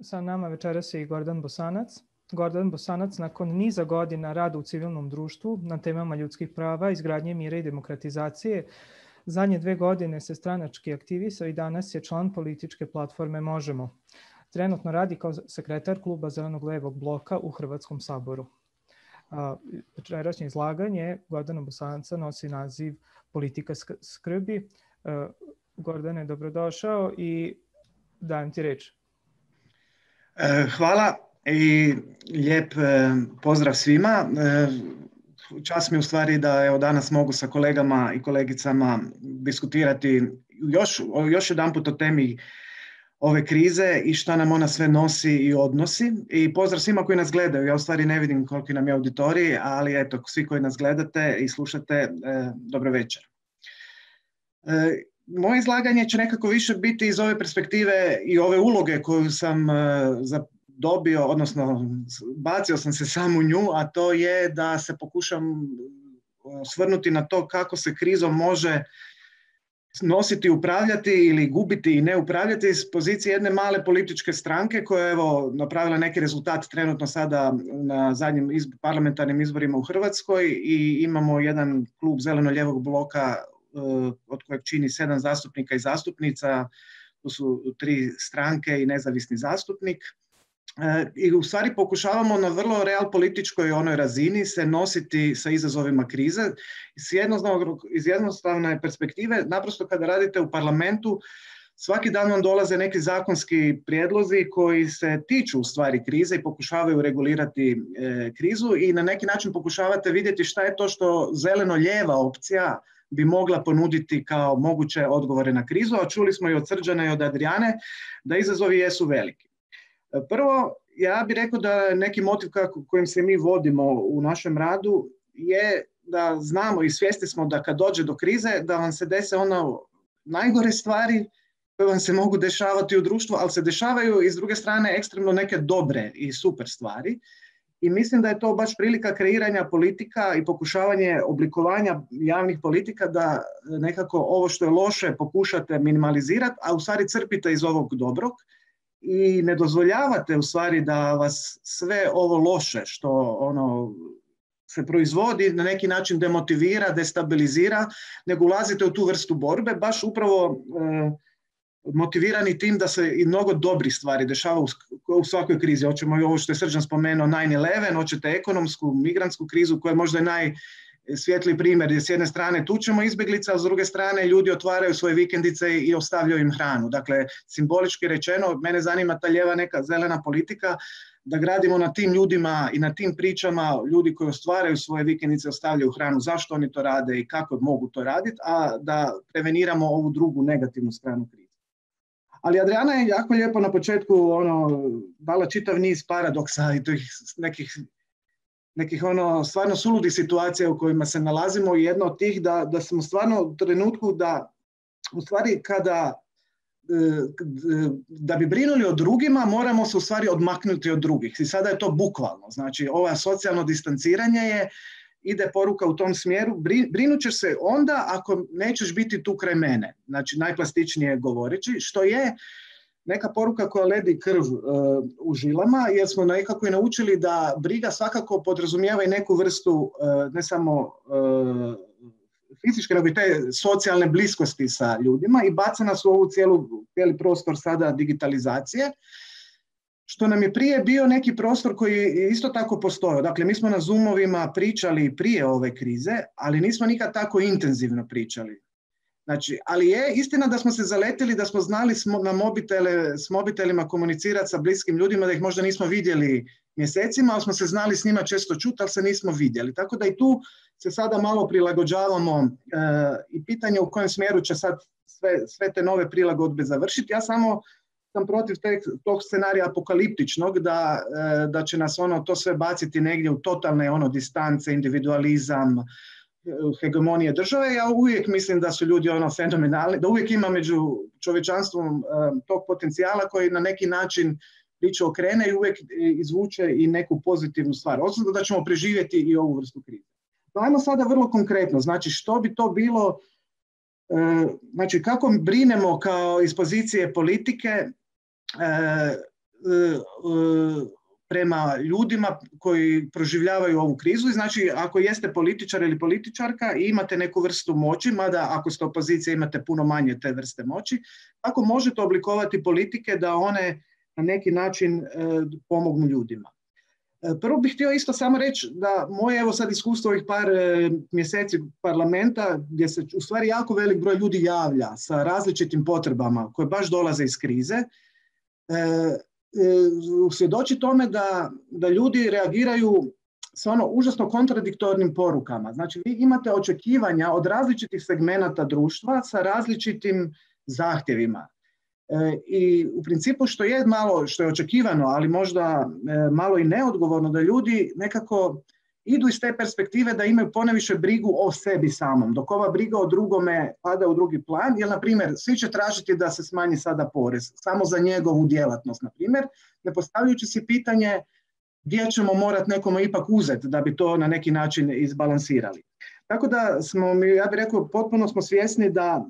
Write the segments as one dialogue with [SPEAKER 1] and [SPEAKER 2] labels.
[SPEAKER 1] Sa nama večeras je i Gordan Bosanac. Gordan Bosanac nakon niza godina rada u civilnom društvu na temama ljudskih prava, izgradnje mira i demokratizacije, zadnje dve godine se stranački aktivisao i danas je član političke platforme Možemo. Trenutno radi kao sekretar kluba Zelenog levog bloka u Hrvatskom saboru. Večerašnje izlaganje Gordana Bosanca nosi naziv Politika skrbi. Gordane, dobrodošao i dajem ti reč.
[SPEAKER 2] E, hvala i lijep e, pozdrav svima. E, čas mi u stvari da evo danas mogu sa kolegama i kolegicama diskutirati još, još jedan put o temi ove krize i šta nam ona sve nosi i odnosi. I pozdrav svima koji nas gledaju. Ja u stvari ne vidim koliki nam je auditorij, ali eto, svi koji nas gledate i slušate, dobro večer. Moje izlaganje će nekako više biti iz ove perspektive i ove uloge koju sam dobio, odnosno bacio sam se sam u nju, a to je da se pokušam svrnuti na to kako se krizom može nositi, upravljati ili gubiti i ne upravljati iz pozicije jedne male političke stranke koja je evo napravila neki rezultat trenutno sada na zadnjim parlamentarnim izborima u Hrvatskoj i imamo jedan klub zeleno-ljevog bloka od kojeg čini sedam zastupnika i zastupnica, to su tri stranke i nezavisni zastupnik. I u stvari pokušavamo na vrlo real političkoj onoj razini se nositi sa izazovima krize. Iz jednostavne perspektive naprosto kada radite u parlamentu svaki dan vam dolaze neki zakonski prijedlozi koji se tiču u stvari krize i pokušavaju regulirati e, krizu i na neki način pokušavate vidjeti šta je to što zeleno-lijeva opcija bi mogla ponuditi kao moguće odgovore na krizu, a čuli smo i od Srđana i od Adriane da izazovi jesu veliki. Prvo, ja bih rekao da neki motiv kako, kojim se mi vodimo u našem radu je da znamo i svjesni smo da kad dođe do krize da vam se dese ono najgore stvari koje vam se mogu dešavati u društvu, ali se dešavaju i s druge strane ekstremno neke dobre i super stvari. I mislim da je to baš prilika kreiranja politika i pokušavanje oblikovanja javnih politika da nekako ovo što je loše pokušate minimalizirati, a u stvari crpite iz ovog dobrog i ne dozvoljavate u stvari da vas sve ovo loše što ono se proizvodi na neki način demotivira, destabilizira, nego ulazite u tu vrstu borbe, baš upravo e, motivirani tim da se i mnogo dobrih stvari dešava u, svakoj krizi. Hoćemo i ovo što je Srđan spomenuo 9-11, hoćete ekonomsku, migrantsku krizu koja je možda naj, svijetli primjer gdje s jedne strane tučemo izbjeglica, a s druge strane ljudi otvaraju svoje vikendice i ostavljaju im hranu. Dakle, simbolički rečeno, mene zanima ta ljeva neka zelena politika, da gradimo na tim ljudima i na tim pričama ljudi koji ostvaraju svoje vikendice, ostavljaju hranu, zašto oni to rade i kako mogu to raditi, a da preveniramo ovu drugu negativnu stranu krize. Ali Adriana je jako lijepo na početku ono, dala čitav niz paradoksa i tih nekih nekih ono stvarno suludih situacija u kojima se nalazimo. I jedna od tih da, da smo stvarno u trenutku da u stvari kada e, da bi brinuli o drugima moramo se u stvari odmaknuti od drugih. I sada je to bukvalno. Znači ovo socijalno distanciranje je ide poruka u tom smjeru brinut ćeš se onda ako nećeš biti tu kraj mene. Znači najplastičnije govoreći što je neka poruka koja ledi krv e, u žilama, jer smo nekako i naučili da briga svakako podrazumijeva i neku vrstu e, ne samo e, fizičke, nego i te socijalne bliskosti sa ljudima i baca nas u ovu cijelu, cijeli prostor sada digitalizacije, što nam je prije bio neki prostor koji isto tako postojao. Dakle, mi smo na Zoomovima pričali prije ove krize, ali nismo nikad tako intenzivno pričali. Znači, ali je istina da smo se zaletili, da smo znali na mobitele, s mobitelima komunicirati sa bliskim ljudima, da ih možda nismo vidjeli mjesecima, ali smo se znali s njima često čuti, ali se nismo vidjeli. Tako da i tu se sada malo prilagođavamo e, i pitanje u kojem smjeru će sad sve, sve te nove prilagodbe završiti. Ja samo sam protiv te, tog scenarija apokaliptičnog da, e, da će nas ono to sve baciti negdje u totalne ono distance, individualizam, hegemonije države, ja uvijek mislim da su ljudi ono fenomenalni, da uvijek ima među čovječanstvom tog potencijala koji na neki način priču okrene i uvijek izvuče i neku pozitivnu stvar. Osim da ćemo preživjeti i ovu vrstu krize. No, ajmo sada vrlo konkretno, znači što bi to bilo, e, znači kako brinemo kao iz pozicije politike e, prema ljudima koji proživljavaju ovu krizu. Znači, ako jeste političar ili političarka i imate neku vrstu moći, mada ako ste opozicija imate puno manje te vrste moći, ako možete oblikovati politike da one na neki način pomognu ljudima. E, prvo bih htio isto samo reći da moje evo sad iskustvo ovih par e, mjeseci parlamenta gdje se u stvari jako velik broj ljudi javlja sa različitim potrebama koje baš dolaze iz krize, e, svjedoči tome da, da ljudi reagiraju sa ono užasno kontradiktornim porukama. Znači vi imate očekivanja od različitih segmenata društva sa različitim zahtjevima. E, I u principu što je malo, što je očekivano, ali možda e, malo i neodgovorno da ljudi nekako idu iz te perspektive da imaju poneviše brigu o sebi samom, dok ova briga o drugome pada u drugi plan, jer na primjer svi će tražiti da se smanji sada porez, samo za njegovu djelatnost, na primjer, ne postavljajući si pitanje gdje ćemo morati nekomu ipak uzeti da bi to na neki način izbalansirali. Tako da smo, ja bih rekao, potpuno smo svjesni da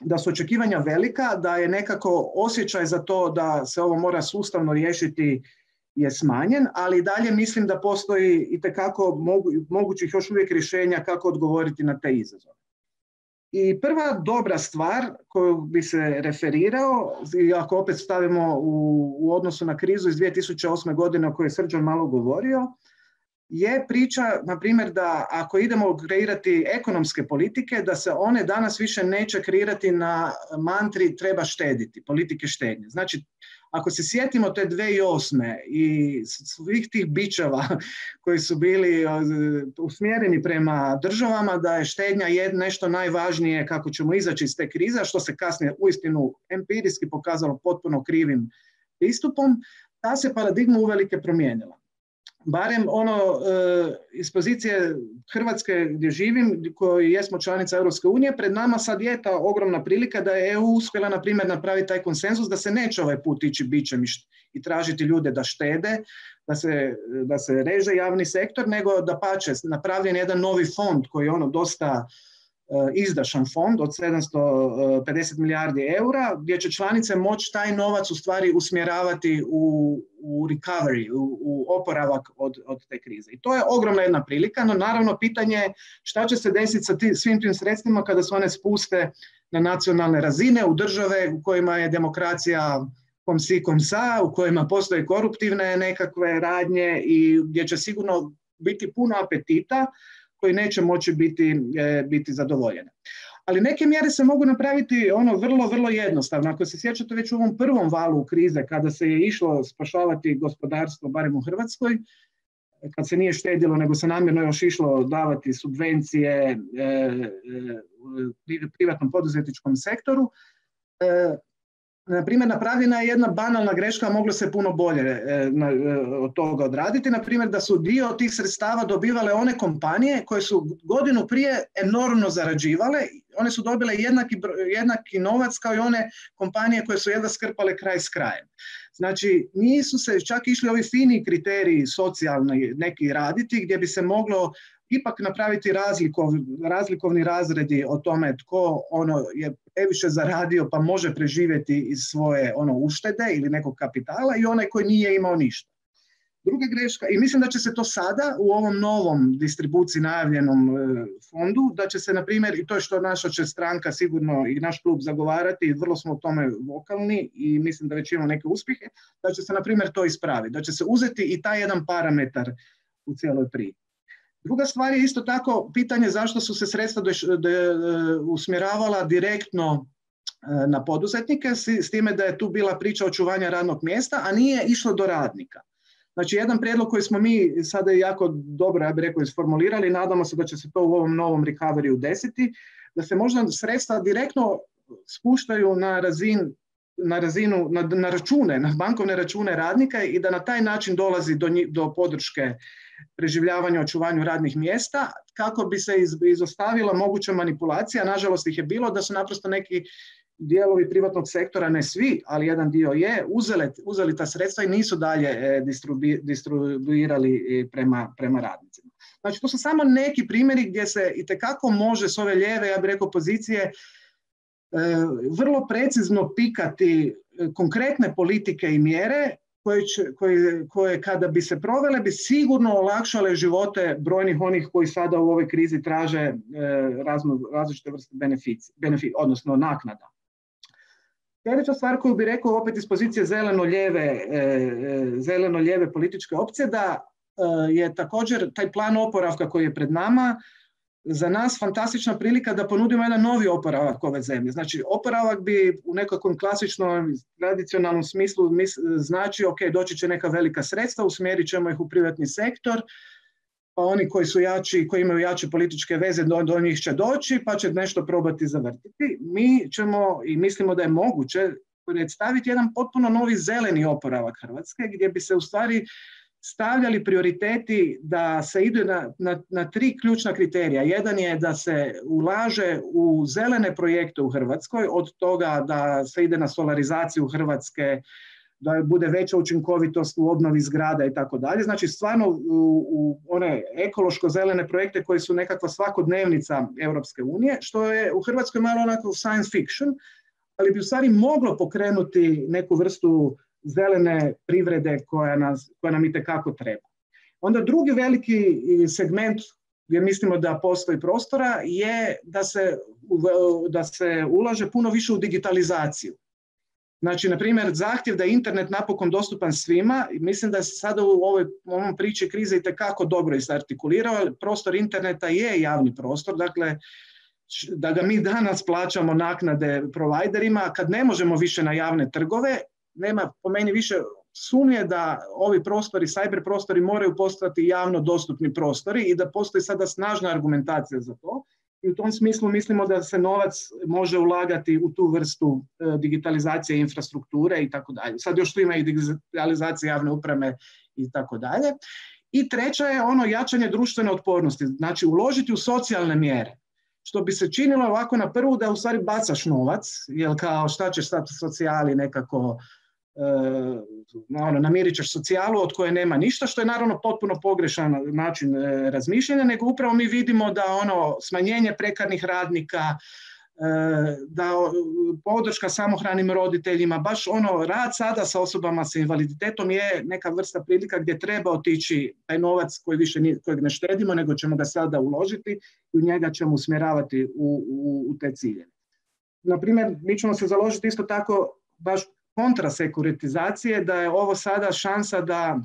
[SPEAKER 2] da su očekivanja velika, da je nekako osjećaj za to da se ovo mora sustavno riješiti je smanjen, ali dalje mislim da postoji i tekako mogu, mogućih još uvijek rješenja kako odgovoriti na te izazove. I prva dobra stvar koju bi se referirao, i ako opet stavimo u, u odnosu na krizu iz 2008. godine o kojoj je Srđan malo govorio, je priča, na primjer, da ako idemo kreirati ekonomske politike, da se one danas više neće kreirati na mantri treba štediti, politike štednje. Znači, ako se sjetimo te 2008. i svih tih bičeva koji su bili usmjereni prema državama, da je štednja nešto najvažnije kako ćemo izaći iz te krize, što se kasnije uistinu empirijski pokazalo potpuno krivim pristupom, ta se paradigma uvelike promijenila barem ono e, iz pozicije Hrvatske gdje živim, koji jesmo članica unije, pred nama sad je ta ogromna prilika da je EU uspjela, na primjer, napraviti taj konsenzus da se neće ovaj put ići bićem i tražiti ljude da štede, da se, da se reže javni sektor, nego da pače napravljen jedan novi fond koji je ono dosta izdašan fond od 750 milijardi eura gdje će članice moći taj novac u stvari usmjeravati u, u recovery, u, u oporavak od, od te krize. I to je ogromna jedna prilika, no naravno pitanje je šta će se desiti sa svim tim sredstvima kada se one spuste na nacionalne razine u države u kojima je demokracija kom si kom sa, u kojima postoje koruptivne nekakve radnje i gdje će sigurno biti puno apetita koji neće moći biti, e, biti zadovoljene. Ali neke mjere se mogu napraviti ono vrlo, vrlo jednostavno. Ako se sjećate već u ovom prvom valu krize kada se je išlo spašavati gospodarstvo, barem u Hrvatskoj, kad se nije štedilo nego se namjerno još išlo davati subvencije e, e, privatnom poduzetničkom sektoru, na primjer, napravljena je jedna banalna greška, moglo se puno bolje e, e, od toga odraditi. Na primjer, da su dio tih sredstava dobivale one kompanije koje su godinu prije enormno zarađivale. One su dobile jednaki, jednaki novac kao i one kompanije koje su jedva skrpale kraj s krajem. Znači, nisu se čak išli ovi fini kriteriji socijalni neki raditi gdje bi se moglo ipak napraviti razlikov, razlikovni razredi o tome tko ono je previše zaradio pa može preživjeti iz svoje ono uštede ili nekog kapitala i onaj koji nije imao ništa. Druga greška, i mislim da će se to sada u ovom novom distribuciji najavljenom e, fondu, da će se, na primjer, i to je što naša će stranka sigurno i naš klub zagovarati, vrlo smo u tome vokalni i mislim da već imamo neke uspjehe, da će se, na primjer, to ispraviti, da će se uzeti i taj jedan parametar u cijeloj priči. Druga stvar je isto tako pitanje zašto su se sredstva usmjeravala direktno e, na poduzetnike, s time da je tu bila priča očuvanja radnog mjesta, a nije išlo do radnika. Znači, jedan prijedlog koji smo mi sada jako dobro, ja bih rekao, isformulirali, nadamo se da će se to u ovom novom recovery desiti, da se možda sredstva direktno spuštaju na razin na razinu, na, na račune, na bankovne račune radnika i da na taj način dolazi do, do podrške preživljavanju, očuvanju radnih mjesta, kako bi se izostavila moguća manipulacija, nažalost ih je bilo da su naprosto neki dijelovi privatnog sektora, ne svi, ali jedan dio je, uzeli, uzeli ta sredstva i nisu dalje e, distribuirali e, prema, prema radnicima. Znači, to su samo neki primjeri gdje se i tekako može s ove lijeve, ja bih rekao, pozicije e, vrlo precizno pikati konkretne politike i mjere koje, će, koje, koje kada bi se provele bi sigurno olakšale živote brojnih onih koji sada u ovoj krizi traže e, razno, različite vrste benefici, odnosno naknada. Sljedeća stvar koju bih rekao opet iz pozicije zeleno-lijeve, e, e, zeleno-lijeve političke opcije da je također taj plan oporavka koji je pred nama za nas fantastična prilika da ponudimo jedan novi oporavak ove zemlje. Znači, oporavak bi u nekakvom klasičnom, tradicionalnom smislu znači, ok, doći će neka velika sredstva, usmjerit ćemo ih u privatni sektor, pa oni koji su jači, koji imaju jače političke veze, do, do njih će doći, pa će nešto probati zavrtiti. Mi ćemo, i mislimo da je moguće, predstaviti jedan potpuno novi zeleni oporavak Hrvatske, gdje bi se u stvari stavljali prioriteti da se ide na, na, na, tri ključna kriterija. Jedan je da se ulaže u zelene projekte u Hrvatskoj, od toga da se ide na solarizaciju Hrvatske, da bude veća učinkovitost u obnovi zgrada i tako dalje. Znači stvarno u, u one ekološko zelene projekte koji su nekakva svakodnevnica Europske unije, što je u Hrvatskoj malo onako science fiction, ali bi u stvari moglo pokrenuti neku vrstu zelene privrede koja, nas, koja nam itekako treba. Onda drugi veliki segment gdje mislimo da postoji prostora je da se, da se ulaže puno više u digitalizaciju. Znači, na primjer, zahtjev da je internet napokon dostupan svima, mislim da se sada u ovoj ovom priči krize i tekako dobro isartikulirao, ali prostor interneta je javni prostor, dakle, da ga mi danas plaćamo naknade providerima, kad ne možemo više na javne trgove, nema po meni više sumnje da ovi prostori, cyber prostori moraju postati javno dostupni prostori i da postoji sada snažna argumentacija za to. I u tom smislu mislimo da se novac može ulagati u tu vrstu e, digitalizacije infrastrukture i tako dalje. Sad još tu ima i digitalizacija javne uprave i tako dalje. I treća je ono jačanje društvene otpornosti, znači uložiti u socijalne mjere što bi se činilo ovako na prvu da u stvari bacaš novac, jer kao šta ćeš sad socijali nekako ono, namirit ćeš socijalu od koje nema ništa, što je naravno potpuno pogrešan način e, razmišljanja, nego upravo mi vidimo da ono smanjenje prekarnih radnika, e, da podrška samohranim roditeljima, baš ono rad sada sa osobama sa invaliditetom je neka vrsta prilika gdje treba otići taj novac koji više nije, kojeg ne štedimo, nego ćemo ga sada uložiti i u njega ćemo usmjeravati u, u, u te cilje. Na primjer, mi ćemo se založiti isto tako baš kontra sekuritizacije, da je ovo sada šansa da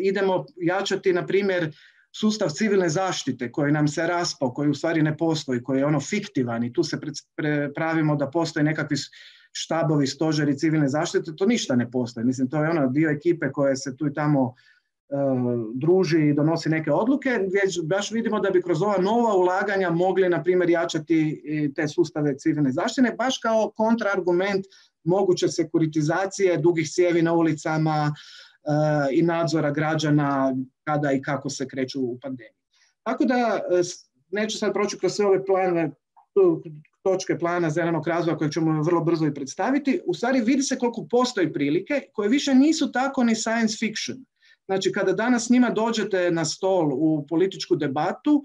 [SPEAKER 2] idemo jačati, na primjer, sustav civilne zaštite koji nam se raspao, koji u stvari ne postoji, koji je ono fiktivan i tu se pravimo da postoje nekakvi štabovi, stožeri civilne zaštite, to ništa ne postoji. Mislim, to je ono dio ekipe koje se tu i tamo e, druži i donosi neke odluke, gdje baš vidimo da bi kroz ova nova ulaganja mogli, na primjer, jačati te sustave civilne zaštite, baš kao kontraargument moguće sekuritizacije dugih cijevi na ulicama eh, i nadzora građana kada i kako se kreću u pandemiji. Tako da eh, neću sad proći kroz sve ove plane, točke plana zelenog razvoja koje ćemo vrlo brzo i predstaviti, u stvari vidi se koliko postoji prilike koje više nisu tako ni science fiction. Znači kada danas s njima dođete na stol u političku debatu,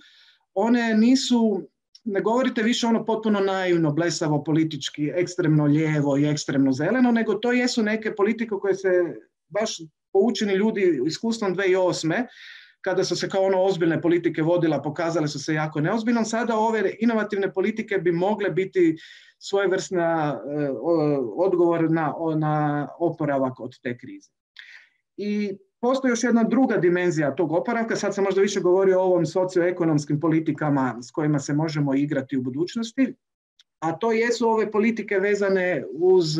[SPEAKER 2] one nisu ne govorite više ono potpuno naivno, blesavo politički, ekstremno lijevo i ekstremno zeleno, nego to jesu neke politike koje se baš poučeni ljudi iskustvom 2008 kada su se kao ono ozbiljne politike vodila, pokazale su se jako neozbiljno. Sada ove inovativne politike bi mogle biti svojevrsna eh, odgovor na, na oporavak od te krize. I Postoji još jedna druga dimenzija tog oporavka, sad se možda više govori o ovom socioekonomskim politikama s kojima se možemo igrati u budućnosti, a to jesu ove politike vezane uz,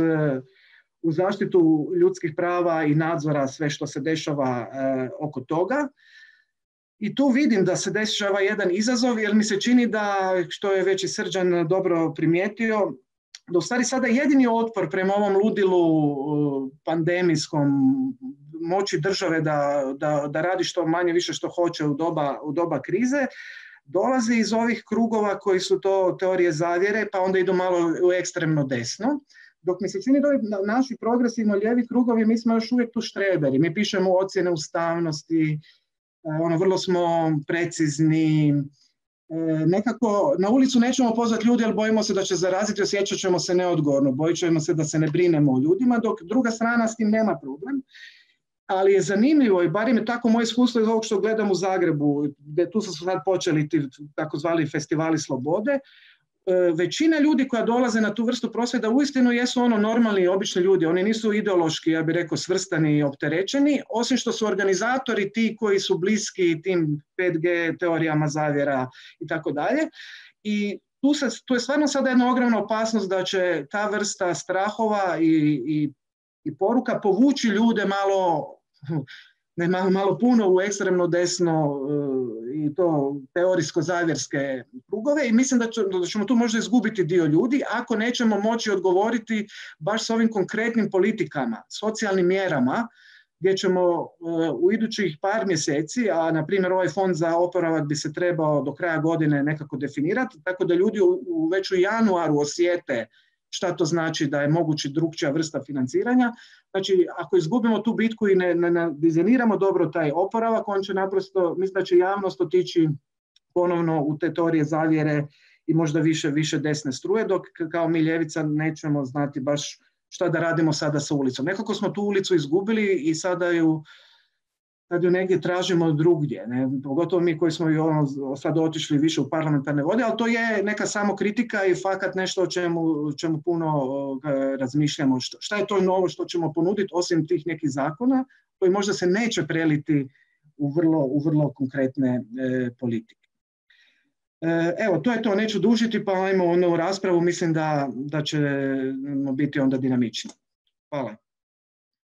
[SPEAKER 2] uz zaštitu ljudskih prava i nadzora sve što se dešava e, oko toga. I tu vidim da se dešava jedan izazov jer mi se čini da, što je već i Srđan dobro primijetio, da u stvari sada jedini otpor prema ovom ludilu pandemijskom moći države da, da, da radi što manje više što hoće u doba, u doba krize, dolazi iz ovih krugova koji su to teorije zavjere, pa onda idu malo u ekstremno desno. Dok mi se čini da naši progresivno lijevi krugovi, mi smo još uvijek tu štreberi. Mi pišemo ocjene ustavnosti, e, ono, vrlo smo precizni, e, nekako na ulicu nećemo pozvati ljudi jer bojimo se da će zaraziti, osjećat ćemo se neodgovorno, bojit ćemo se da se ne brinemo o ljudima, dok druga strana s tim nema problem. Ali je zanimljivo i barem je tako moje iskustvo iz ovog što gledam u Zagrebu, gdje tu su sad počeli ti takozvani festivali slobode, e, većina ljudi koja dolaze na tu vrstu prosvjeda uistinu jesu ono normalni obični ljudi, oni nisu ideološki, ja bih rekao, svrstani i opterećeni, osim što su organizatori ti koji su bliski tim 5G teorijama zavjera i tako dalje. I tu, se, tu je stvarno sada jedna ogromna opasnost da će ta vrsta strahova i, i, i poruka povući ljude malo ne malo, malo puno u ekstremno desno e, i to teorijsko-zavjerske krugove. I mislim da, da ćemo tu možda izgubiti dio ljudi ako nećemo moći odgovoriti baš s ovim konkretnim politikama, socijalnim mjerama gdje ćemo e, u idućih par mjeseci, a na primjer ovaj fond za oporavak bi se trebao do kraja godine nekako definirati, tako da ljudi u u januaru osjete šta to znači da je mogući drugčija vrsta financiranja. Znači, ako izgubimo tu bitku i ne, ne, dizajniramo dobro taj oporavak, on će naprosto, mislim da će javnost otići ponovno u te teorije zavjere i možda više, više desne struje, dok kao mi ljevica nećemo znati baš šta da radimo sada sa ulicom. Nekako smo tu ulicu izgubili i sada ju, sad ju negdje tražimo drugdje. Ne? Pogotovo mi koji smo ono, sad otišli više u parlamentarne vode, ali to je neka samo kritika i fakat nešto o čemu, čemu puno razmišljamo. Šta je to novo što ćemo ponuditi osim tih nekih zakona koji možda se neće preliti u vrlo, u vrlo konkretne e, politike. E, evo, to je to, neću dužiti, pa ajmo onda u raspravu, mislim da, da ćemo biti onda dinamični. Hvala.